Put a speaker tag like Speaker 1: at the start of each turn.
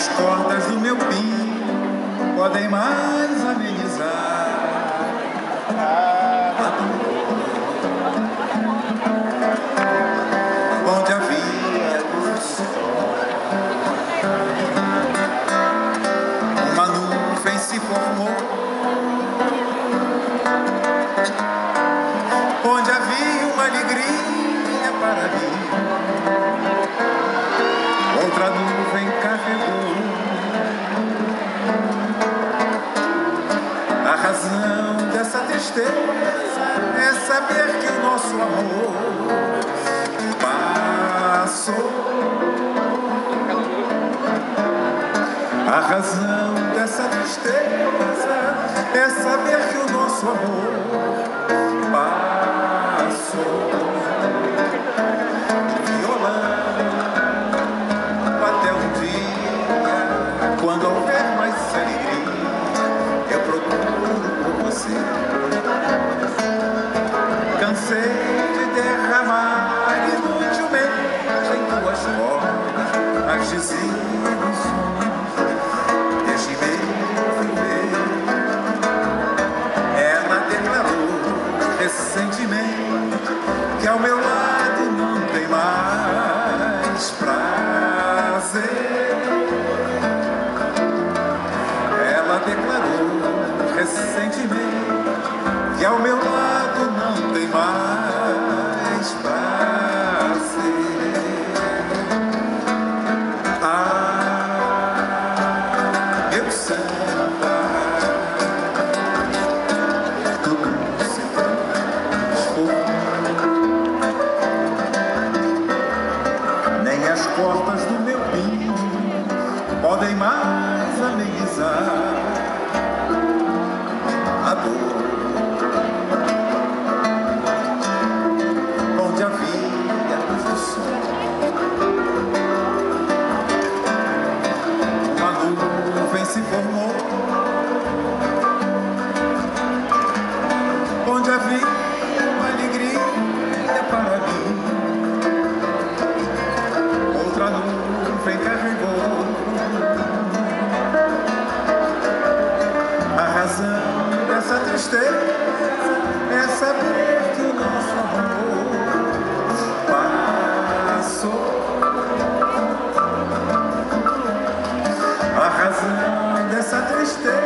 Speaker 1: as cordas do meu pinho podem mais amenizar a dor onde havia luz. Uma nuvem se formou onde havia uma alegria para mim outra nuvem carregou. A razão dessa tristeza é saber que o nosso amor passou. A razão dessa tristeza cordas portas gostei é saber que o nosso amor passou. A razão dessa tristeza.